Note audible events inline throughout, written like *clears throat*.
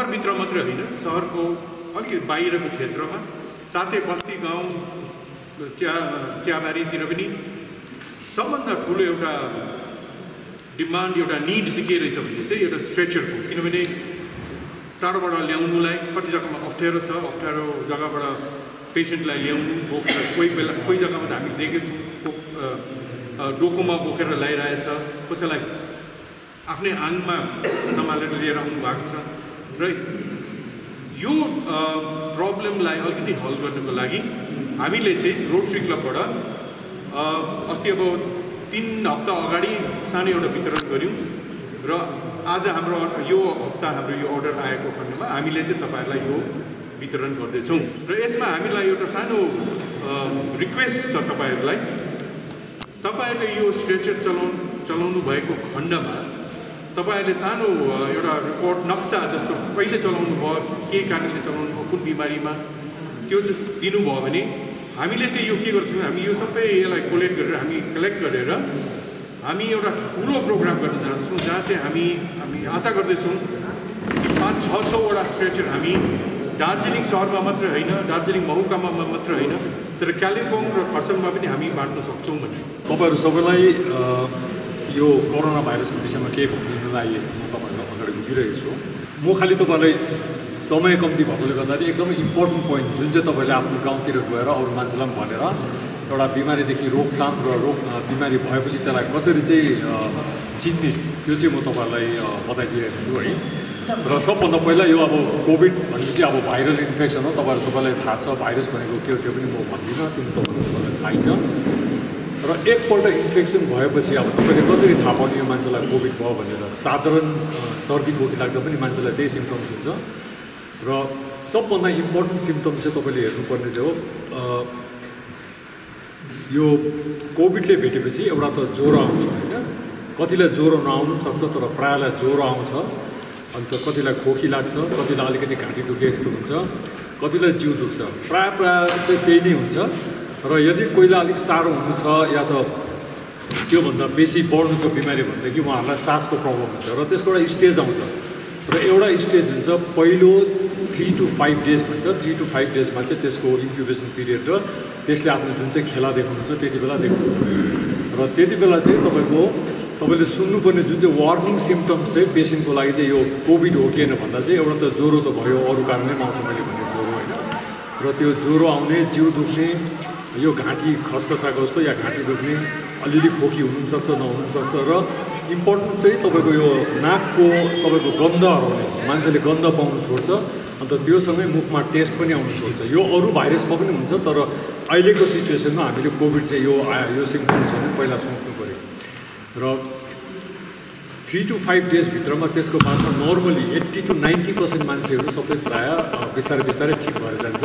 सहरभित्र मात्रै होइन सहरको अलिकति बाहिरको क्षेत्रमा साथै बस्ती गाउँ चिया चियाबारीतिर पनि सबभन्दा ठुलो एउटा डिमान्ड एउटा निड चाहिँ के रहेछ भने चाहिँ एउटा स्ट्रेचरको किनभने टाढोबाट ल्याउनुलाई कति जग्गामा अप्ठ्यारो छ अप्ठ्यारो जग्गाबाट पेसेन्टलाई ल्याउनु बोकेर कोही बेला कोही जग्गामा त हामीले देखेको छौँ डोकोमा बोकेर ल्याइरहेछ कसैलाई आफ्नै आङमा सम्हालेर लिएर आउनु भएको छ। र यो प्रब्लमलाई अलिकति हल गर्नुको लागि हामीले चाहिँ रोटरी क्लबबाट अस्ति अब तिन हप्ता अगाडि सानो एउटा वितरण गऱ्यौँ र आज हाम्रो यो हप्ता हाम्रो यो अर्डर आएको खण्डमा हामीले चाहिँ तपाईँहरूलाई यो वितरण गर्दैछौँ। र यसमा हामीलाई एउटा सानो रिक्वेस्ट छ तपाईँहरूलाई। तपाईँहरूले यो स्ट्रेचर चलाउनु चलाउनु भएको खण्डमा तपाईँहरूले सानो एउटा रिपोर्ट नक्सा जस्तो कहिले चलाउनु भयो के कारणले चलाउनु भयो कुन बिमारीमा त्यो दिनुभयो भने हामीले चाहिँ यो के गर्छौँ हामी यो सबै यसलाई कोलेक्ट गरेर हामी कलेक्ट गरेर हामी एउटा ठुलो प्रोग्राम गर्न जान्छौँ जहाँ चाहिँ हामी हामी आशा गर्दैछौँ कि पाँच छ सौवटा स्ट्रेचर हामी दार्जिलिङ सहरमा मात्रै होइन दार्जिलिङ महकुमामा मात्रै होइन तर कालिम्पोङ र खरसाङमा पनि हामी बाँड्न सक्छौँ भने तपाईँहरू सबैलाई यो कोरोना भाइरसको विषयमा केही भनिदिनुलाई म तपाईँहरूलाई अगाडि उभिरहेको छु। म खालि तपाईँलाई समय कम्ती भएकोले गर्दाखेरि एकदमै इम्पोर्टेन्ट पोइन्ट जुन चाहिँ तपाईँले आफ्नो गाउँतिर गएर अरू मान्छेलाई पनि भनेर एउटा बिमारीदेखि रोकथाम र रोग बिमारी भएपछि त्यसलाई कसरी चाहिँ चिन्ने त्यो चाहिँ म तपाईँहरूलाई बताइदिएको छु है। र सबभन्दा पहिला यो अब कोभिड भनेपछि अब भाइरल इन्फेक्सन हो तपाईँहरू सबैलाई थाहा छ भाइरस भनेको के हो त्यो पनि म भन्दिनँ। त्यो तपाईँहरू सबैलाई थाहै छ। र एकपल्ट इन्फेक्सन भएपछि अब तपाईँले कसरी थाहा पाउने यो मान्छेलाई कोभिड भयो भनेर? साधारण सर्दी खोकी लाग्दा पनि मान्छेलाई त्यही सिम्टम्स हुन्छ। र सबभन्दा इम्पोर्टेन्ट सिम्टम्स चाहिँ तपाईँले हेर्नुपर्ने चाहिँ हो यो कोभिडले भेटेपछि एउटा त ज्वरो आउँछ होइन। कतिलाई ज्वरो नआउनु पनि सक्छ तर प्रायःलाई ज्वरो आउँछ। अन्त कतिलाई खोकी लाग्छ कतिलाई अलिकति घाँटी दुखे जस्तो हुन्छ। कतिलाई जिउ दुख्छ। प्रायः प्रायः चाहिँ त्यही नै हुन्छ। र यदि कोहीलाई अलिक साह्रो हुनु या त त्योभन्दा बेसी बढ्नु छ बिमारी भनेदेखि उहाँहरूलाई सासको प्रब्लम हुन्छ र त्यसको एउटा स्टेज आउँछ। र एउटा स्टेज हुन्छ पहिलो थ्री टु फाइभ डेज भन्छ। थ्री टु फाइभ डेजमा चाहिँ त्यसको इन्क्युबेसन पिरियड र त्यसले आफ्नो जुन चाहिँ खेला देखाउनु छ त्यति बेला देखाउँछ र त्यति बेला चाहिँ तपाईँको तपाईँले सुन्नुपर्ने जुन चाहिँ वार्निङ सिम्टम्स चाहिँ पेसेन्टको लागि चाहिँ यो कोभिड हो कि होइन भन्दा चाहिँ एउटा त ज्वरो त भयो अरू कारणले पनि आउँछ मैले भने ज्वरो होइन। र त्यो ज्वरो आउने जिउ दुख्ने यो घाँटी खसखसाएको जस्तो या घाँटी दुख्ने अलिअलि खोकी हुनुसक्छ नहुनुसक्छ र इम्पोर्टेन्ट चाहिँ तपाईँको यो नाकको तपाईँको गन्ध हराउने मान्छेले गन्ध पाउनु छोड्छ अन्त त्योसँगै मुखमा टेस्ट पनि आउनु छोड्छ। यो अरू भाइरसमा पनि हुन्छ तर अहिलेको सिचुएसनमा हामीले कोभिड चाहिँ यो आयो यो सिम्टम्स भने पहिला सोच्नु पऱ्यो। र थ्री टु फाइभ डेजभित्रमा त्यसको बादमा normally eighty two ninety percent मान्छेहरू सबै प्रायः बिस्तारै बिस्तारै ठिक भएर जान्छ।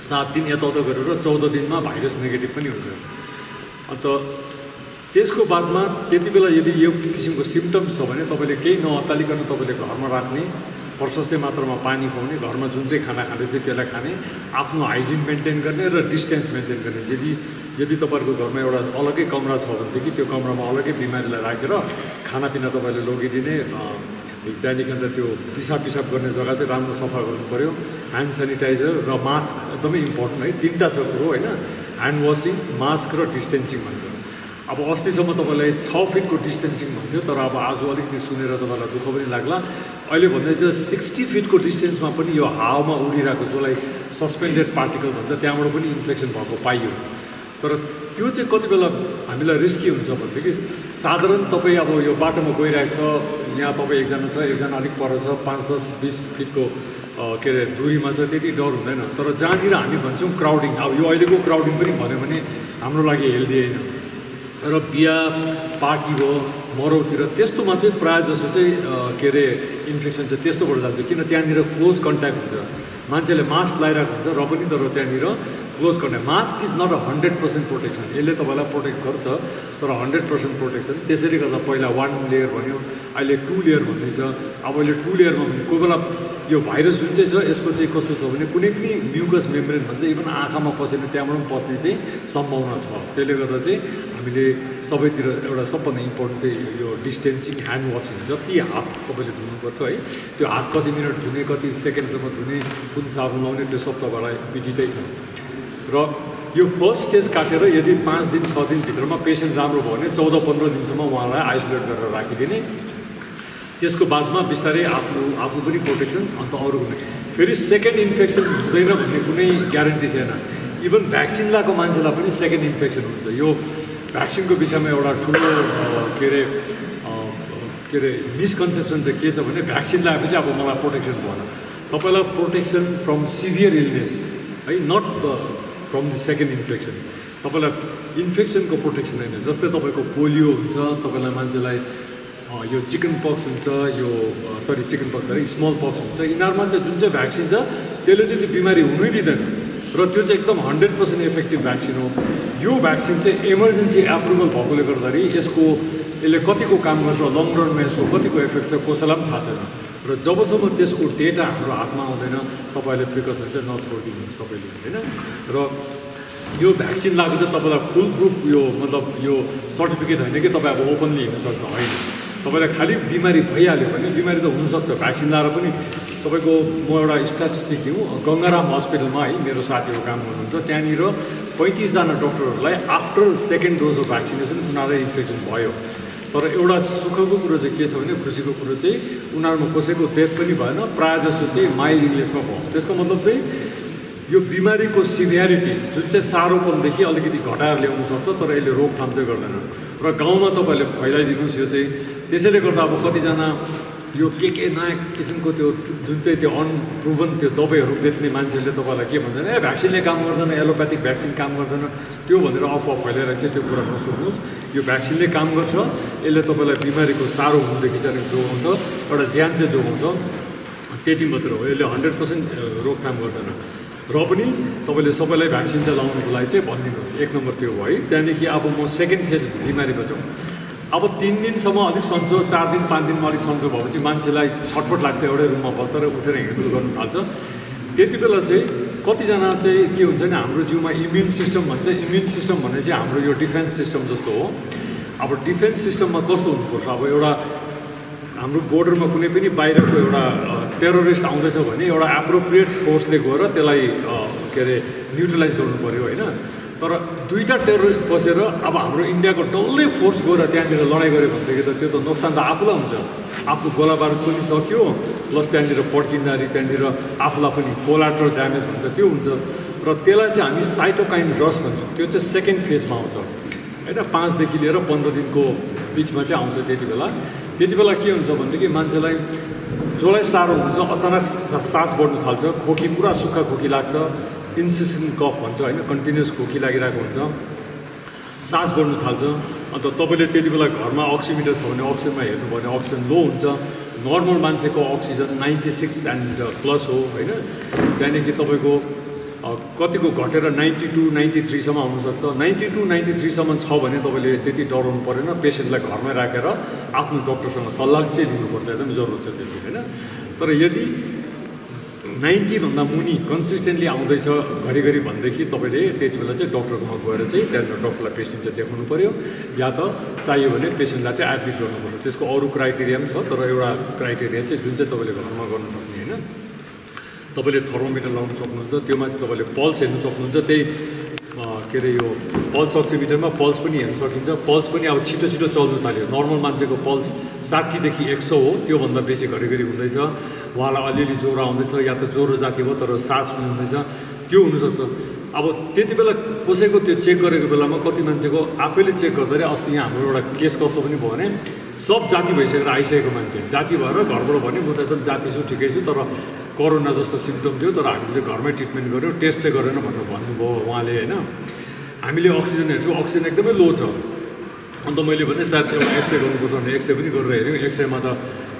सात दिन यताउता गरेर चौध दिनमा भाइरस नेगेटिभ पनि हुन्छ। अन्त त्यसको बादमा त्यति बेला यदि यो किसिमको सिम्टम्स छ भने तपाईँले केही नअत्तालिकन तपाईँले घरमा राख्ने प्रशस्तै मात्रामा पानी खुवाउने घरमा जुन चाहिँ खाना खाँदै थियो त्यसलाई खाने आफ्नो हाइजिन मेन्टेन गर्ने र डिस्टेन्स मेन्टेन गर्ने। यदि यदि तपाईँहरूको घरमा एउटा अलग्गै कमरा छ भनेदेखि त्यो कमरामा अलग्गै बिमारीलाई राखेर खानापिना तपाईँले लगिदिने त्यहाँदेखि अन्त त्यो पिसाब पिसाब गर्ने जग्गा चाहिँ राम्रो सफा गर्नु पऱ्यो ह्यान्ड सेनिटाइजर र मास्क एकदमै इम्पोर्टेन्ट है। तिनवटा छ कुरो होइन? ह्यान्ड वासिङ मास्क र डिस्टेन्सिङ भन्छ अब अस्तिसम्म तपाईँलाई छ फिटको डिस्टेन्सिङ भन्थ्यो तर अब आज अलिकति सुनेर तपाईँलाई दुःख पनि लाग्ला। अहिले भन्दै चाहिँ सिक्सटी फिटको डिस्टेन्समा पनि यो हावामा उडिरहेको जसलाई सस्पेन्डेड पार्टिकल भन्छ त्यहाँबाट पनि इन्फेक्सन भएको पाइयो। तर त्यो चाहिँ कति बेला हामीलाई रिस्की हुन्छ भनेदेखि साधारण तपाईँ अब यो बाटोमा गइरहेको छ यहाँ तपाईँ एकजना छ एकजना अलिक पर छ पाँच दस बिस फिटको के अरे दुरीमा छ त्यति डर हुँदैन। तर जहाँनिर हामी भन्छौँ क्राउडिङ अब यो अहिलेको क्राउडिङ पनि भन्यो भने हाम्रो लागि हेल्दी होइन। र बिहा पार्टी भयो मरौतिर त्यस्तोमा चाहिँ प्रायः जसो चाहिँ के अरे इन्फेक्सन चाहिँ त्यस्तोबाट जान्छ। किन त्यहाँनिर क्लोज कन्ट्याक्ट हुन्छ। मान्छेले मास्क लगाइरहेको हुन्छ र पनि तर त्यहाँनिर close contact mask is not a hundred percent protection यसले तपाईँलाई प्रोटेक्ट गर्छ तर हन्ड्रेड पर्सेन्ट प्रोटेक्सन त्यसैले गर्दा पहिला वान लेयर भन्यो अहिले टु लेयर भन्दैछ। अब अहिले टु लेयरमा भने कोही बेला यो भाइरस जुन चाहिँ छ यसको चाहिँ कस्तो छ भने कुनै पनि म्युकस मेम्ब्रेन भन्छ इभन आँखामा पसेर त्यहाँबाट पनि पस्ने चाहिँ सम्भावना छ। त्यसले गर्दा चाहिँ हामीले सबैतिर एउटा सबभन्दा इम्पोर्टेन्ट चाहिँ यो डिस्टेन्सिङ ह्यान्ड वासिङ जति हात तपाईँले धुनुपर्छ है त्यो हात कति मिनट धुने कति सेकेन्डसम्म धुने कुन साबुन लाउने त्यो सब तपाईँलाई विदितै छ। र यो फर्स्ट स्टेज काटेर यदि पाँच दिन छ दिनभित्रमा पेसेन्ट राम्रो भयो भने चौध पन्ध्र दिनसम्म उहाँलाई आइसोलेट गरेर राखिदिने। त्यसको बादमा बिस्तारै आफ्नो आफू पनि प्रोटेक्सन अन्त अरू पनि। फेरि सेकेन्ड इन्फेक्सन हुँदैन भन्ने कुनै ग्यारेन्टी छैन। इभन भ्याक्सिन लगाएको मान्छेलाई पनि सेकेन्ड इन्फेक्सन हुन्छ। यो भ्याक्सिनको विषयमा एउटा ठुलो के अरे के अरे मिसकन्सेप्सन चाहिँ के छ भने भ्याक्सिन लगाएपछि अब मलाई प्रोटेक्सन भएन। तपाईँलाई प्रोटेक्सन फ्रम सिभियर इलनेस है not from the second infection तपाईँलाई इन्फेक्सनको प्रोटेक्सन होइन जस्तै तपाईँको पोलियो हुन्छ तपाईँलाई मान्छेलाई यो चिकन पक्स हुन्छ यो सरी चिकन पक्स अरे स्मल पक्स हुन्छ। यिनीहरूमा चाहिँ जुन चाहिँ भ्याक्सिन छ त्यसले चाहिँ त्यो बिमारी हुनै दिँदैन। र त्यो चाहिँ एकदम हन्ड्रेड पर्सेन्ट इफेक्टिभ भ्याक्सिन हो। यो भ्याक्सिन चाहिँ इमर्जेन्सी एप्रुभल भएकोले गर्दाखेरि यसको यसले कतिको काम गर्छ लङ रनमा यसको कतिको इफेक्ट छ कसैलाई पनि थाहा छैन। र जबसम्म त्यसको डेटा हाम्रो हातमा आउँदैन तपाईँहरूले प्रिकसन चाहिँ नछोडिदिनु सबैले होइन? र यो भ्याक्सिन लगाएको चाहिँ तपाईँलाई फुल प्रुफ यो मतलब यो सर्टिफिकेट होइन कि तपाईँ अब ओपनली हिँड्नु सक्छ होइन? तपाईँलाई खालि बिमारी भइहाल्यो भने बिमारी त हुनसक्छ भ्याक्सिन लगाएर पनि तपाईँको म एउटा स्ट्याटिस्टिक दिउँ। गङ्गाराम हस्पिटलमा है मेरो साथीहरू काम गर्नुहुन्छ त्यहाँनिर पैँतिसजना डक्टरहरूलाई after second dose of vaccination उनीहरूलाई इन्फेक्सन भयो। तर एउटा सुखको कुरो चाहिँ के छ भने खुसीको कुरो चाहिँ उनीहरूमा कसैको डेथ पनि भएन प्रायः जसो चाहिँ माइल्ड इङ्ग्लिसमा भयो। त्यसको मतलब चाहिँ यो बिमारीको सिभियारिटी जुन चाहिँ साह्रोपनदेखि अलिकति घटाएर ल्याउनु सक्छ तर यसले रोकथाम चाहिँ गर्दैन। र गाउँमा तपाईँहरूले फैलाइदिनुहोस् यो चाहिँ त्यसैले गर्दा अब कतिजना यो के के नयाँ किसिमको त्यो जुन चाहिँ त्यो अनप्रुभन त्यो दबाईहरू बेच्ने मान्छेहरूले तपाईँलाई के भन्छन् ए भ्याक्सिनले काम गर्दैन एलोप्याथिक भ्याक्सिन काम गर्दैन। त्यो भनेर अफवा फैलाएर चाहिँ त्यो कुरा नसुन्नुहोस् यो भ्याक्सिनले काम गर्छ यसले तपाईँलाई बिमारीको साह्रो हुनुदेखि चाहिँ जोगाउँछ एउटा ज्यान चाहिँ जोगाउँछ त्यति मात्र हो। यसले हन्ड्रेड पर्सेन्ट रोकथाम गर्दैन। र पनि तपाईँले सबैलाई भ्याक्सिन चाहिँ लाउनुको लागि चाहिँ भनिदिनुहोस्। एक नम्बर त्यो भयो है त्यहाँदेखि अब म सेकेन्ड फेज बिमारीमा जाउँ अब तिन दिनसम्म अलिक सन्चो चार दिन पाँच दिनमा अलिक सन्चो भएपछि मान्छेलाई छटपट लाग्छ एउटै रुममा बस्दा र उठेर हिँडडुल गर्नु थाल्छ। त्यति बेला चाहिँ कतिजना चाहिँ के हुन्छ नि हाम्रो जिउमा इम्युन सिस्टम भन्छ। इम्युन सिस्टम भन्ने चाहिँ हाम्रो यो डिफेन्स सिस्टम जस्तो हो। अब डिफेन्स सिस्टममा कस्तो हुनुपर्छ? अब एउटा हाम्रो बोर्डरमा कुनै पनि बाहिरको एउटा टेरोरिस्ट आउँदैछ भने एउटा एप्रोप्रिएट फोर्सले गएर त्यसलाई के अरे न्युट्रलाइज गर्नु पऱ्यो होइन? तर दुईवटा टेरोरिस्ट बसेर अब हाम्रो इन्डियाको डल्लै फोर्स गएर त्यहाँनिर लडाइँ गऱ्यो भनेदेखि त त्यो त नोक्सान त आफूलाई हुन्छ। आफू गोला बारुद पनि सक्यो प्लस त्यहाँनिर पड्किँदाखेरि त्यहाँनिर आफूलाई पनि कोलाट्रल ड्यामेज हुन्छ त्यो हुन्छ। र त्यसलाई चाहिँ हामी साइटोकाइन रस भन्छौँ त्यो चाहिँ सेकेन्ड फेजमा आउँछ। होइन पाँचदेखि लिएर पन्ध्र दिनको बिचमा चाहिँ आउँछ त्यति बेला। त्यति बेला के हुन्छ भनेदेखि मान्छेलाई जसलाई साह्रो हुन्छ अचानक सास बढ्नु थाल्छ खोकी पुरा सुक्खा खोकी लाग्छ। इन्सिसन कफ भन्छ होइन कन्टिन्युस खोकी लागिरहेको हुन्छ। सास बढ्नु थाल्छ। अन्त तपाईँले त्यति बेला घरमा अक्सिमिटर छ भने अक्सिजनमा हेर्नुभयो भने अक्सिजन लो हुन्छ। नर्मल मान्छेको oxygen ninety six and plus हो होइन? त्यहाँदेखि तपाईँको कतिको घटेर नाइन्टी टू नाइन्टी थ्रीसम्म आउनसक्छ। नाइन्टी टू नाइन्टी थ्रीसम्म छ भने तपाईँले त्यति डराउनु परेन। पेसेन्टलाई घरमै राखेर आफ्नो डक्टरसँग सल्लाह चाहिँ लिनुपर्छ। एकदम जरुरत छ त्यो चाहिँ होइन? तर यदि नाइन्टीभन्दा मुनि कन्सिस्टेन्टली आउँदैछ घरिघरि भनेदेखि तपाईँले त्यति बेला चाहिँ डक्टरकोमा गएर चाहिँ त्यहाँनिर डक्टरलाई पेसेन्ट चाहिँ देखाउनु पऱ्यो या त चाहियो भने पेसेन्टलाई चाहिँ एडमिट गर्नुपर्छ त्यसको अरू क्राइटेरिया पनि छ तर एउटा क्राइटेरिया चाहिँ जुन चाहिँ तपाईँले घरमा गर्नु सक्ने होइन। तपाईँले थर्मोमिटर लाउनु सक्नुहुन्छ त्यो माथि तपाईँले पल्स हेर्नु सक्नुहुन्छ त्यही के अरे यो पल्स अक्सिमिटरमा पल्स पनि हेर्नु सकिन्छ। पल्स पनि अब छिटो छिटो चल्नु थाल्यो। नर्मल मान्छेको पल्स साठीदेखि एक सौ हो त्योभन्दा बेसी घरिघरि हुँदैछ। उहाँलाई अलिअलि ज्वरो आउँदैछ या त ज्वरो जाति भयो तर सास पनि हुँदैछ त्यो हुनसक्छ। अब त्यति बेला कसैको त्यो चेक गरेको बेलामा कति मान्छेको आफैले चेक गर्दाखेरि अस्ति यहाँ हाम्रो एउटा केस कस्तो पनि भयो भने सब जाति भइसकेर आइसकेको मान्छे। जाति भएर घरबाट भने म त एकदम जाति छु ठिकै छु तर कोरोना जस्तो सिम्टम थियो तर हामीले चाहिँ घरमै ट्रिटमेन्ट गऱ्यो टेस्ट चाहिँ गरेन भनेर भन्नुभयो उहाँले होइन? हामीले अक्सिजन हेर्छौँ अक्सिजन एकदमै लो छ। अन्त मैले भने सायद एउटा एक्सरे गर्नुपर्छ भने एक्सरे पनि गरेर हेऱ्यौँ। एक्सरेमा त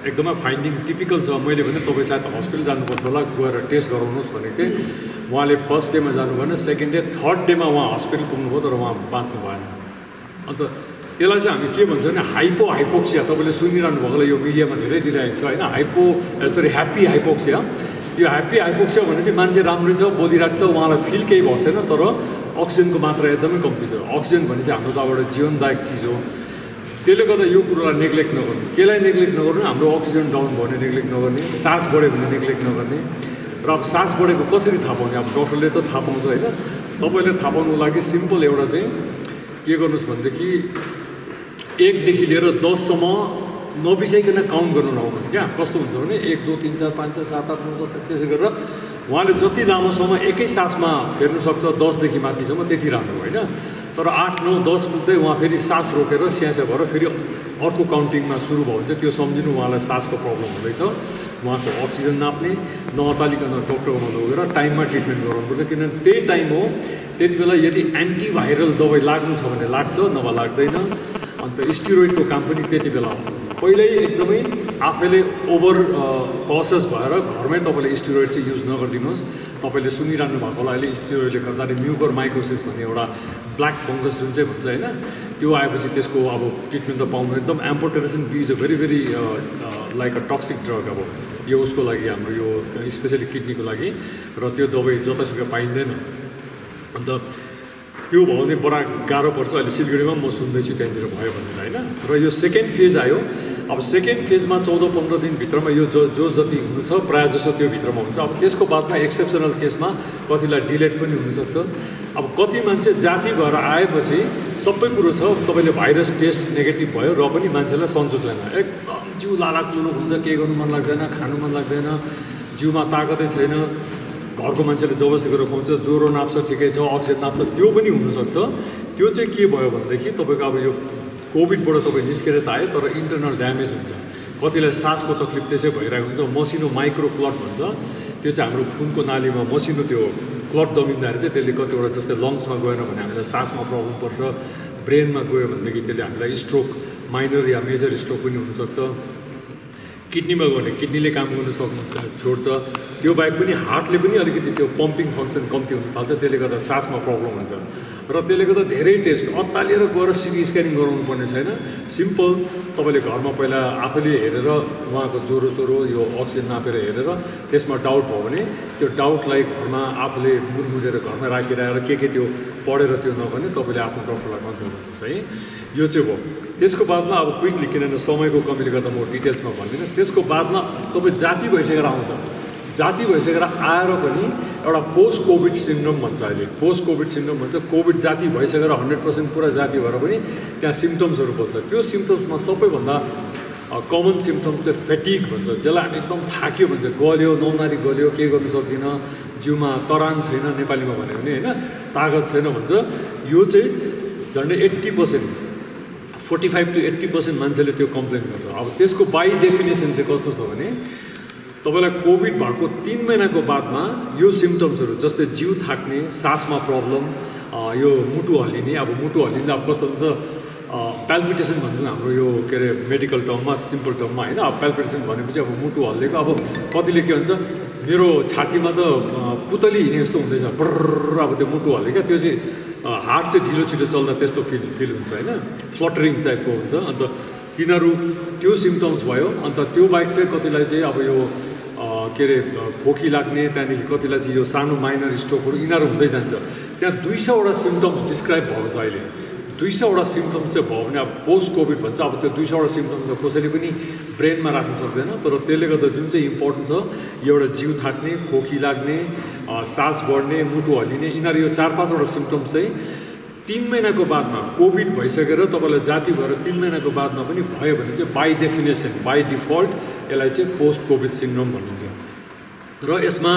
एकदमै फाइन्डिङ टिपिकल छ। मैले भने तपाईँ सायद हस्पिटल जानुपर्छ होला गएर टेस्ट गराउनुहोस् भनेको थिएँ। उहाँले फर्स्ट डेमा जानु भएन सेकेन्ड डे थर्ड डेमा उहाँ हस्पिटल पुग्नुभयो तर उहाँ बाँच्नु भएन। अन्त त्यसलाई चाहिँ हामी के भन्छ भने हाइपो हाइपोक्सिया तपाईँले सुनिरहनु भएकोलाई यो मिडियामा धेरै दिइरहेको छ होइन? हाइपो सरी ह्याप्पी हाइपोक्सिया यो ह्याप्पी हाइपोक्सिया भने चाहिँ मान्छे राम्रै छ बोलिरहेको छ उहाँलाई फिल केही भएको छैन तर अक्सिजनको मात्रा एकदमै कम्ती छ। अक्सिजन भने चाहिँ हाम्रो त एउटा जीवनदायक चिज हो। त्यसले गर्दा यो कुरोलाई नेग्लेक्ट नगर्नु। केलाई नेग्लेक्ट नगर्नु? हाम्रो अक्सिजन डाउन भयो भने नेग्लेक्ट नगर्ने सास बढ्यो भने नेग्लेक्ट नगर्ने। र अब सास बढेको कसरी थाहा पाउने? अब डक्टरले त थाहा पाउँछ होइन? तपाईँले थाहा पाउनुको लागि सिम्पल एउटा चाहिँ के गर्नुहोस् भनेदेखि एकदेखि लिएर दससम्म नबिसाइकन काउन्ट गर्नु नआउनुहोस् क्या? कस्तो हुन्छ भने एक दुई तिन चार पाँच छ सात आठ नौ दस त्यसै गरेर उहाँले जति लामो समय एकै सासमा फेर्नु सक्छ दसदेखि माथिसम्म त्यति राम्रो होइन? तर आठ नौ दस पुग्दै उहाँ फेरि सास रोकेर स्यास्या भएर फेरि अर्को काउन्टिङमा सुरु भयो भने चाहिँ त्यो सम्झिनु उहाँलाई सासको प्रब्लम हुँदैछ। उहाँको अक्सिजन नाप्ने नअतालिकन डक्टरकोमा लगेर टाइममा ट्रिटमेन्ट गराउनुपर्छ किनभने त्यही टाइम हो त्यति बेला यदि एन्टिभाइरल दबाई लाग्नु छ भने लाग्छ नभए लाग्दैन। अन्त स्टिरोइडको काम पनि त्यति बेला पहिल्यै एकदमै आफैले ओभर कसियस भएर घरमै तपाईँले स्टिरोइड चाहिँ युज नगरिदिनुहोस्। तपाईँले सुनिरहनु भएको होला अहिले स्टिरोइडले गर्दाखेरि म्युकर माइक्रोसिस भन्ने एउटा ब्ल्याक फङ्गस जुन चाहिँ भन्छ होइन त्यो आएपछि त्यसको अब ट्रिटमेन्ट त पाउनु एकदम amphotericin is a very very like a toxic drug अब। यो उसको लागि हाम्रो यो स्पेसली किडनीको लागि। र त्यो दबाई जतासुकै पाइँदैन। अन्त त्यो भयो भने बडा गाह्रो पर्छ। अहिले सिलगढीमा म सुन्दैछु त्यहाँनिर भयो भनेर होइन? र यो सेकेन्ड फेज आयो। अब सेकेन्ड फेजमा चौध पन्ध्र दिनभित्रमा यो जो जो जति हुनु छ प्रायः जसो त्यो भित्रमा हुन्छ। अब त्यसको बादमा एक्सेप्सनल केसमा कतिलाई डिलेट पनि हुनसक्छ। अब कति मान्छे जाति भएर आएपछि सबै कुरो छ। तपाईँले भाइरस टेस्ट नेगेटिभ भयो र पनि मान्छेलाई सन्चो छैन एकदम जिउ लालाक्लुनु हुन्छ केही गर्नु मन लाग्दैन खानु मन लाग्दैन जिउमा ताकतै छैन। घरको मान्छेले जबरजस्ती गरेर पाउँछ ज्वरो नाप्छ ठिकै छ अक्सिजन नाप्छ त्यो पनि हुनसक्छ। त्यो चाहिँ के भयो भनेदेखि तपाईँको अब यो कोभिडबाट तपाईँ निस्केर त आयो तर इन्टरनल ड्यामेज हुन्छ। कतिलाई सासको तकलिफ त्यसै भइरहेको हुन्छ मसिनो माइक्रो क्लट भन्छ। त्यो चाहिँ हाम्रो खुनको नालीमा मसिनो त्यो क्लट जमिँदाखेरि चाहिँ त्यसले कतिवटा जस्तै लङ्समा गएन भने हामीलाई सासमा प्रब्लम पर्छ ब्रेनमा गयो भनेदेखि त्यसले हामीलाई स्ट्रोक माइनर या मेजर स्ट्रोक पनि हुनसक्छ। किडनीमा गयो भने किडनीले काम गर्नु सक्नु छोड्छ। त्यो बाहेक पनि हार्टले पनि अलिकति त्यो पम्पिङ फङ्सन कम्ती हुन थाल्छ त्यसले गर्दा सासमा प्रब्लम हुन्छ। र त्यसले गर्दा धेरै टेस्ट अत्तालिएर गएर सिटी स्क्यानिङ गराउनु पर्ने छैन। सिम्पल तपाईँले घरमा पहिला आफैले हेरेर उहाँको ज्वरो ज्वरो यो अक्सिजन नापेर हेरेर त्यसमा डाउट भयो भने त्यो डाउटलाई घरमा आफूले मुरमुरेर घरमा राखिरहेर के के त्यो पढेर त्यो नभने तपाईँले आफ्नो डक्टरलाई कन्सल्ट गर्नुहोस् है। यो चाहिँ भयो। त्यसको बादमा अब क्विकली किनभने समयको कमीले गर्दा म डिटेल्समा भन्दिनँ। त्यसको बादमा तपाईँ जाति भइसकेर आउँछ। जाति भइसकेर आएर पनि एउटा पोस्ट कोभिड सिन्ड्रोम भन्छ अहिले। पोस्ट कोभिड सिन्ड्रोम भन्छ। कोभिड जाति भइसकेर हन्ड्रेड पर्सेन्ट पुरा जाति भएर पनि त्यहाँ सिम्टम्सहरू बस्छ। त्यो सिम्टम्समा सबैभन्दा कमन सिम्टम्स चाहिँ फेटिक भन्छ। जसलाई हामी एकदम थाक्यो भन्छ। गल्यो नौनारी गल्यो केही गर्नु सक्दिनँ जिउमा तरान छैन नेपालीमा भन्यो भने होइन? तागत छैन भन्छ। यो चाहिँ झन्डै eighty percent forty five to eighty percent मान्छेले त्यो कम्प्लेन गर्छ। अब त्यसको बाई डेफिनेसन चाहिँ कस्तो छ भने तपाईँलाई कोभिड भएको तिन महिनाको बादमा यो सिम्टम्सहरू जस्तै जिउ थाक्ने सासमा प्रब्लम यो मुटु हल्लिने अब मुटु हल्लिँदा अब कस्तो हुन्छ प्याल्पिटेसन भन्छौँ हाम्रो यो के अरे मेडिकल टर्ममा सिम्पल टर्ममा होइन? अब प्याल्पिटेसन भनेपछि अब मुटु हल्लेको अब कतिले के भन्छ मेरो छातीमा त पुतली हिँडे जस्तो हुँदैछ। ब्रर अब त्यो मुटु हल्ले क्या त्यो चाहिँ हार्ट चाहिँ ढिलो छिटो चल्दा त्यस्तो फिल फिल हुन्छ होइन? फ्लटरिङ टाइपको हुन्छ। अन्त तिनीहरू त्यो सिम्टम्स भयो। अन्त त्यो बाहेक चाहिँ कतिलाई चाहिँ अब यो के अरे खोकी लाग्ने त्यहाँदेखि कतिलाई चाहिँ यो सानो माइनर स्ट्रोकहरू यिनीहरू हुँदै जान्छ। त्यहाँ दुई सौवटा सिम्टम्स डिस्क्राइब भएको छ अहिले। दुई सौवटा सिम्टम्स चाहिँ भयो भने अब पोस्ट कोभिड भन्छ। अब त्यो दुई सौवटा सिम्टम्स त कसैले पनि ब्रेनमा राख्नु सक्दैन। तर त्यसले गर्दा जुन चाहिँ इम्पोर्टेन्ट छ एउटा जिउ थाक्ने खोकी लाग्ने सास बढ्ने मुटु हल्लिने यिनीहरू यो चार पाँचवटा सिम्टम्स चाहिँ तिन महिनाको बादमा कोभिड भइसकेर तपाईँलाई जाति भएर तिन महिनाको बादमा पनि भयो भने चाहिँ बाई डेफिनेसन बाई डिफल्ट यसलाई चाहिँ पोस्ट कोभिड सिन्ड्रोम भनिन्छ। र यसमा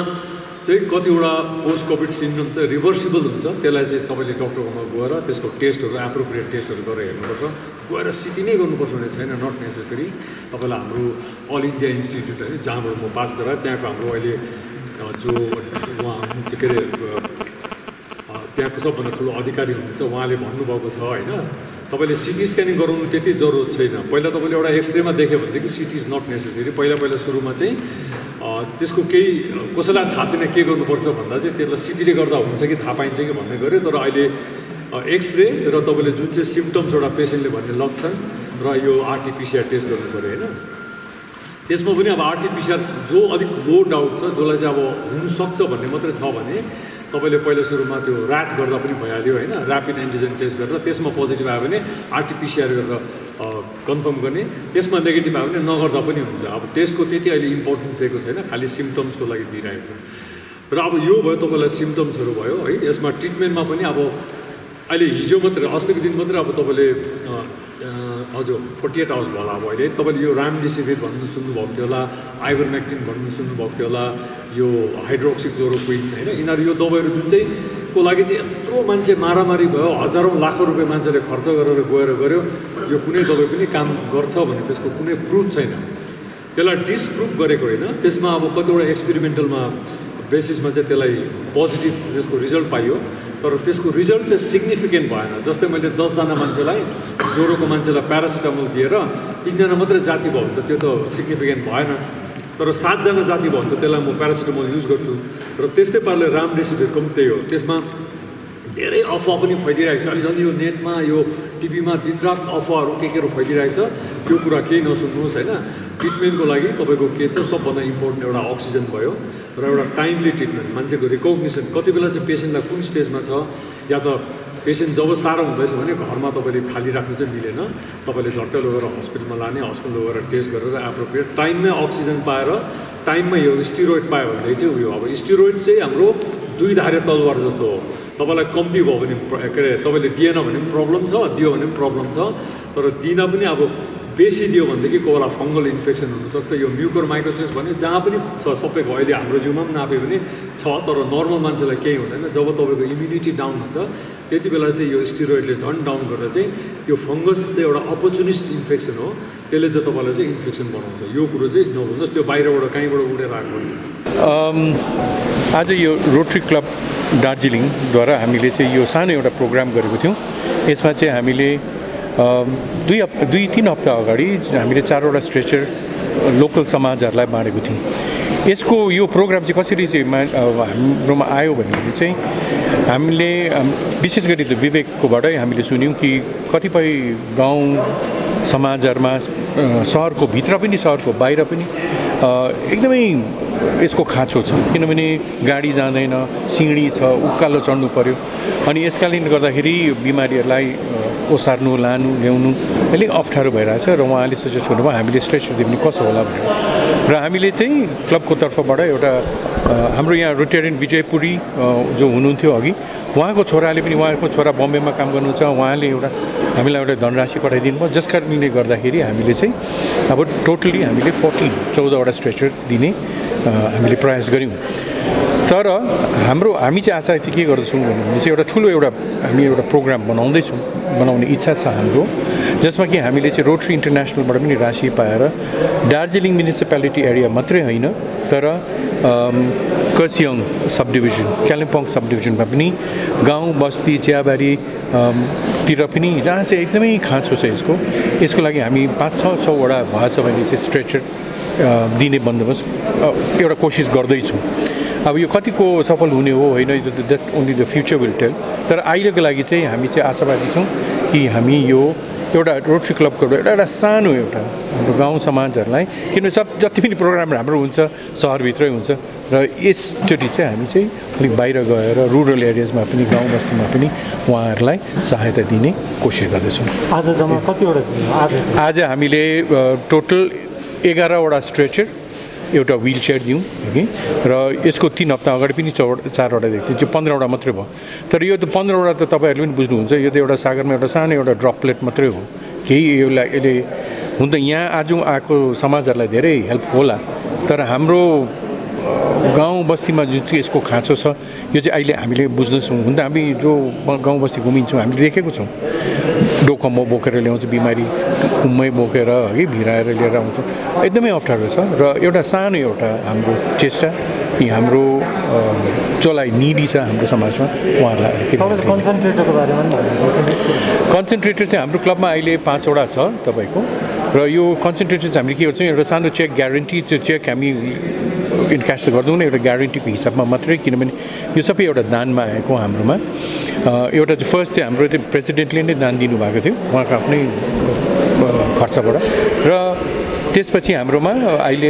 चाहिँ कतिवटा पोस्ट कोभिड सिन्ड्रोम चाहिँ रिभर्सिबल हुन्छ त्यसलाई चाहिँ तपाईँले डक्टरकोमा गएर त्यसको टेस्टहरू एप्रोप्रिएट टेस्टहरू गरेर हेर्नुपर्छ। गएर सिटी नै गर्नुपर्छ भने छैन नट नेसेसरी तपाईँलाई हाम्रो अल इन्डिया इन्स्टिट्युट है जहाँबाट म पास गराएँ त्यहाँको हाम्रो अहिले जो उहाँ हुनुहुन्छ के अरे त्यहाँको सबभन्दा ठुलो अधिकारी हुनुहुन्छ उहाँले भन्नुभएको छ होइन तपाईँले सिटी स्क्यानिङ गराउनु त्यति जरुरत छैन। पहिला तपाईँले एउटा एक्सरेमा देख्यो भनेदेखि सिटी इज नट नेसेसरी पहिला पहिला सुरुमा चाहिँ त्यसको केही कसैलाई थाहा छैन के गर्नुपर्छ भन्दा चाहिँ त्यसलाई सिटीले गर्दा हुन्छ कि थाहा पाइन्छ कि भन्ने गऱ्यो। तर अहिले एक्सरे र तपाईँले जुन चाहिँ सिम्टम्स एउटा पेसेन्टले भन्ने लक्षण र यो आरटिपिसिआर टेस्ट गर्नु पऱ्यो होइन? त्यसमा पनि अब आरटिपिसिआर जो अलिक लो डाउट छ जसलाई चाहिँ अब हुनसक्छ भन्ने मात्रै छ भने तपाईँले पहिला सुरुमा त्यो ऱ्याट गर्दा पनि भइहाल्यो होइन। ऱ्यापिड एन्टिजेन टेस्ट गरेर त्यसमा पोजिटिभ आयो भने आरटिपिसिआर गरेर कन्फर्म गर्ने। त्यसमा नेगेटिभ आयो भने नगर्दा पनि हुन्छ। अब टेस्टको त्यति अहिले इम्पोर्टेन्स दिएको छैन खालि सिम्टम्सको लागि दिइरहेको छ। र अब यो भयो तपाईँलाई सिम्टम्सहरू भयो है। यसमा ट्रिटमेन्टमा पनि अब अहिले हिजो मात्रै अस्तिको दिन मात्रै अब तपाईँले हजुर फोर्टी एट आवर्स होला अब अहिले। तपाईँले यो रामडिसिभिर भन्नु सुन्नुभएको थियो होला आइभरमेक्टिन भन्नु सुन्नुभएको थियो होला यो हाइड्रोक्सिक्लोरोक्विन होइन? यिनीहरू यो दबाईहरू जुन चाहिँ को लागि चाहिँ यत्रो मान्छे मारामारी भयो हजारौँ लाखौँ रुपियाँ मान्छेले खर्च गरेर गएर गऱ्यो यो कुनै दबाई पनि काम गर्छ भने त्यसको कुनै प्रुफ छैन। त्यसलाई डिसप्रुभ गरेको होइन। त्यसमा अब कतिवटा एक्सपेरिमेन्टलमा बेसिसमा चाहिँ त्यसलाई पोजिटिभ त्यसको रिजल्ट पाइयो। तर त्यसको रिजल्ट चाहिँ सिग्निफिकेन्ट भएन। जस्तै मैले दसजना मान्छेलाई ज्वरोको मान्छेलाई प्यारासिटामोल दिएर तिनजना मात्रै जाति भयो भने त त्यो त सिग्निफिकेन्ट भएन। तर सातजना जाति भयो भने त त्यसलाई म प्यारासिटामोल युज गर्छु। र त्यस्तै पाराले रामडेसिभिरको पनि त्यही हो। त्यसमा धेरै अफवा पनि फैलिरहेको छ। अहिले झन् यो नेटमा यो टिभीमा दिनरात अफवाहरू के केहरू फैलिरहेको छ त्यो कुरा केही नसुन्नुहोस् होइन? ट्रिटमेन्टको लागि तपाईँको के छ सबभन्दा इम्पोर्टेन्ट एउटा अक्सिजन भयो र एउटा टाइमली ट्रिटमेन्ट मान्छेको रिकग्निसन कति बेला चाहिँ पेसेन्टलाई कुन स्टेजमा छ या त पेसेन्ट जब साह्रो हुँदैछ भने घरमा तपाईँले खाली राख्नु चाहिँ मिलेन। तपाईँले झट्ट लगेर हस्पिटलमा लाने हस्पिटल लगेर टेस्ट गरेर एप्रोप्रिएट टाइममै अक्सिजन पाएर टाइममा यो स्टिरोइड पायो भने चाहिँ उयो। अब स्टिरोइड चाहिँ हाम्रो दुई धारे तलवार जस्तो हो। तपाईँलाई कम्ती भयो भने के अरे तपाईँले दिएन भने पनि प्रब्लम छ दियो भने पनि प्रब्लम छ। तर दिन पनि अब बेसी दियो भनेदेखि कोही बेला फङ्गल इन्फेक्सन हुनसक्छ यो म्युकर माइक्रोसिस भने जहाँ पनि छ सबैको अहिले हाम्रो जिउमा पनि नाप्यो भने छ तर नर्मल मान्छेलाई केही हुँदैन। जब तपाईँको इम्युनिटी डाउन हुन्छ त्यति बेला चाहिँ यो स्टिरोइडले झन् डाउन गरेर चाहिँ यो फङ्गस चाहिँ एउटा अपर्चुनिस्ट इन्फेक्सन हो। त्यसले चाहिँ तपाईँलाई चाहिँ इन्फेक्सन बनाउँछ यो कुरो चाहिँ नभन्नुहोस् त्यो बाहिरबाट कहीँबाट उडेर आएको आज यो रोटरी क्लब दार्जिलिङद्वारा हामीले चाहिँ यो सानो एउटा प्रोग्राम गरेको थियौँ। यसमा चाहिँ हामीले दुई दुई तिन हप्ता अगाडि हामीले चारवटा स्ट्रेचर लोकल समाजहरूलाई बाँडेको थियौँ। यसको यो प्रोग्राम चाहिँ कसरी चाहिँ मा हाम्रोमा आयो भनेपछि चाहिँ हामीले विशेष गरी त विवेककोबाटै हामीले सुन्यौँ कि कतिपय गाउँ समाजहरूमा सहरको भित्र पनि सहरको बाहिर पनि एकदमै यसको खाँचो छ। किनभने गाडी जाँदैन सिँढी छ उकालो चढ्नु पऱ्यो अनि यस कारणले गर्दाखेरि यो बिमारीहरूलाई ओसार्नु लानु ल्याउनु। अलिक अप्ठ्यारो भइरहेछ र उहाँले सजेस्ट गर्नुभयो हामीले स्ट्रेचर भने कसो होला भनेर। र हामीले चाहिँ क्लबको तर्फबाट एउटा हाम्रो यहाँ रोटेरियन विजयपुरी जो हुनुहुन्थ्यो अघि उहाँको छोराले पनि उहाँको छोरा बम्बेमा काम गर्नुहुन्छ उहाँले एउटा हामीलाई एउटा धनराशि पठाइदिनु भयो जस कारणले गर्दाखेरि हामीले चाहिँ अब टोटली हामीले फोर्टिन चौधवटा स्ट्रेचर दिने हामीले प्रयास गऱ्यौँ। तर हाम्रो हामी चाहिँ आशा चाहिँ के गर्दछौँ भने चाहिँ एउटा ठुलो एउटा हामी एउटा प्रोग्राम बनाउँदैछौँ बनाउने इच्छा छ हाम्रो। जसमा कि हामीले चाहिँ रोटरी इन्टरनेसनलबाट पनि राशि पाएर दार्जिलिङ म्युनिसिपालिटी एरिया मात्रै होइन तर Kurseong sub division Kalimpong sub डिभिजनमा पनि गाउँ बस्ती चियाबारी तिर पनि जहाँ चाहिँ एकदमै खाँचो छ यसको। यसको लागि हामी पाँच छ सौवटा भएछ भने चाहिँ स्ट्रेचर दिने बन्दोबस्त एउटा कोसिस गर्दैछौँ। अब यो कतिको सफल हुने हो होइन that only the future will tell तर अहिलेको लागि चाहिँ हामी चाहिँ आशावादी छौँ कि हामी यो एउटा रोटरी क्लबको एउटा एउटा सानो एउटा हाम्रो गाउँ समाजहरूलाई किनभने सब जति पनि प्रोग्राम हाम्रो हुन्छ सहरभित्रै हुन्छ र यसचोटि चाहिँ हामी चाहिँ अलिक बाहिर गएर रुरल एरियाजमा पनि गाउँ बस्तीमा पनि उहाँहरूलाई सहायता दिने कोसिस गर्दैछौँ। आज जम्मा कतिवटा आज हामीले टोटल एघारवटा स्ट्रेचर एउटा विल चेयर दिउँ कि र यसको तिन हप्ता अगाडि पनि चौ चारवटा दिएको थियो पन्ध्रवटा मात्रै भयो। तर यो त पन्ध्रवटा त तपाईँहरूले पनि बुझ्नुहुन्छ यो त एउटा सागरमा एउटा सानो एउटा ड्रपलेट मात्रै हो। केही यसलाई यसले हुन त यहाँ आज आएको समाजहरूलाई धेरै हेल्प होला। तर हाम्रो गाउँ बस्तीमा जुन चाहिँ यसको खाँचो छ यो चाहिँ अहिले हामीले बुझ्दैछौँ। हुन त हामी जो गाउँ बस्ती घुमिन्छौँ हामीले देखेको छौँ। डोकोमा बोकेर ल्याउँछ बिमारी। कुम्मै बोकेर है भिराएर लिएर आउँछ एकदमै अप्ठ्यारो छ र एउटा सानो एउटा हाम्रो चेष्टा कि हाम्रो जसलाई निडी छ हाम्रो समाजमा उहाँहरूलाई कन्सन्ट्रेटरको बारेमा कन्सन्ट्रेटर चाहिँ हाम्रो क्लबमा अहिले पाँचवटा छ तपाईँको। र यो कन्सन्ट्रेटर चाहिँ हामीले के गर्छौँ एउटा सानो चेक ग्यारेन्टी त्यो चेक हामी इन्क्यास त गर्दैनौँ एउटा ग्यारेन्टीको हिसाबमा मात्रै किनभने यो सबै एउटा दानमा आएको हाम्रोमा। एउटा चाहिँ फर्स्ट चाहिँ हाम्रो त्यो प्रेसिडेन्टले नै दान दिनुभएको थियो। उहाँको आफ्नै खर्चबाट। र त्यसपछि हाम्रोमा अहिले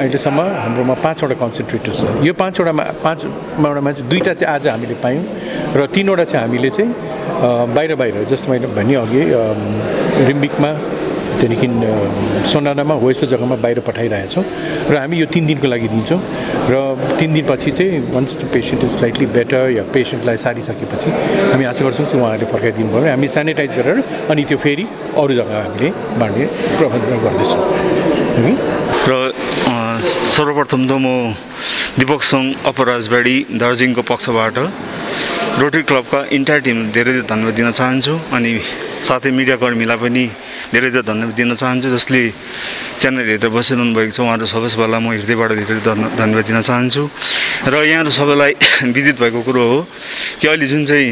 अहिलेसम्म हाम्रोमा पाँचवटा कन्सन्ट्रेटर्स छ। यो पाँचवटामा पाँचवटामा चाहिँ दुईवटा चाहिँ आज हामीले पायौँ र तिनवटा चाहिँ हामीले चाहिँ बाहिर बाहिर जस्तो मैले भने अघि रिम्बिकमा त्यहाँदेखि अ, सोनादामा हो यस्तो जग्गामा बाहिर पठाइरहेछौँ र हामी यो तिन दिनको लागि दिन्छौँ र तिन दिनपछि चाहिँ once the patient is slightly better या पेसेन्टलाई सारिसकेपछि हामी आशा गर्छौँ चाहिँ उहाँहरूले फर्काइदिनु भयो हामी सेनिटाइज गरेर अनि त्यो फेरि अरू जग्गा हामीले बाँड्ने प्रबन्ध गर्दैछौँ। र सर्वप्रथम त म दिपक सङ्घ अपराजबाडी दार्जिलिङको पक्षबाट रोटरी क्लबका इन्टायर टिमलाई धेरै धेरै धन्यवाद दिन चाहन्छु अनि साथै मिडियाकर्मीलाई पनि धेरै धेरै धन्यवाद दिन चाहन्छु जसले च्यानल हेरेर बसिरहनु भएको छ। उहाँहरू सबै सबैलाई म हृदयबाट धेरै धन्य- धन्यवाद दिन चाहन्छु। र यहाँहरू सबैलाई *clears throat* विदित भएको कुरो हो कि अहिले जुन चाहिँ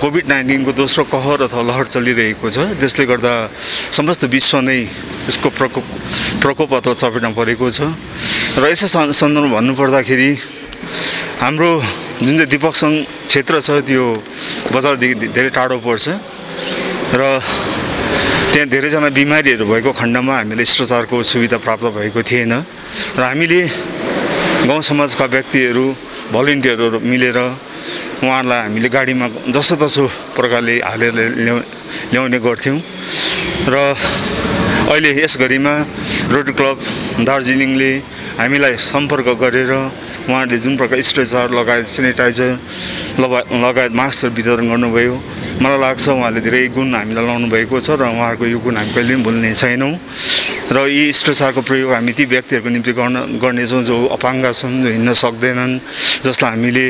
कोभिड नाइन्टिनको दोस्रो कहर अथवा लहर चलिरहेको छ त्यसले गर्दा समस्त विश्व नै यसको प्रकोप प्रकोप अथवा चपेटमा परेको छ। र यसो सन्- सन्दर्भमा भन्नुपर्दाखेरि हाम्रो जुन चाहिँ दिपक सङ्घ क्षेत्र छ त्यो बजारदेखि धेरै टाढो पर्छ। र त्यहाँ धेरैजना बिमारीहरू भएको खण्डमा हामीले स्ट्रेचारको सुविधा प्राप्त भएको थिएन र हामीले गाउँ समाजका व्यक्तिहरू भलिन्टियरहरू मिलेर उहाँहरूलाई हामीले गाडीमा जसोतसो प्रकारले हालेर ल्याउ ल्याउने गर्थ्यौँ र अहिले यस घडीमा रोटरी क्लब दार्जिलिङले हामीलाई सम्पर्क गरेर उहाँहरूले जुन प्रकार स्ट्रेचर लगायत सेनिटाइजर लगा लगायत मास्कहरू वितरण गर्नुभयो मलाई लाग्छ उहाँहरूले धेरै गुण हामीलाई लाउनु भएको छ र उहाँहरूको यो गुण हामी कहिले पनि भुल्ने छैनौँ। र यी स्ट्रेचरको प्रयोग हामी ती व्यक्तिहरूको निम्ति गर्न गर्नेछौँ जो अपाङ्ग छन् जो हिँड्न सक्दैनन् जसलाई हामीले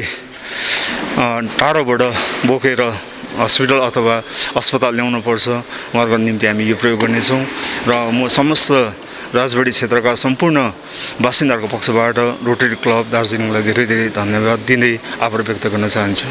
टाढोबाट बोकेर हस्पिटल अथवा अस्पताल ल्याउनु पर्छ। उहाँहरूको निम्ति हामी यो प्रयोग गर्नेछौँ। र म समस्त राजबाडी क्षेत्रका सम्पूर्ण बासिन्दाहरूको पक्षबाट रोटरी क्लब दार्जिलिङलाई धेरै धेरै धन्यवाद दिँदै आभार व्यक्त गर्न चाहन्छु।